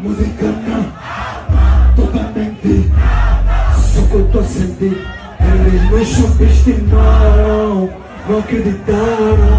música não, totalmente. Só que eu tô sentindo. eles me subestimaram, não acreditaram.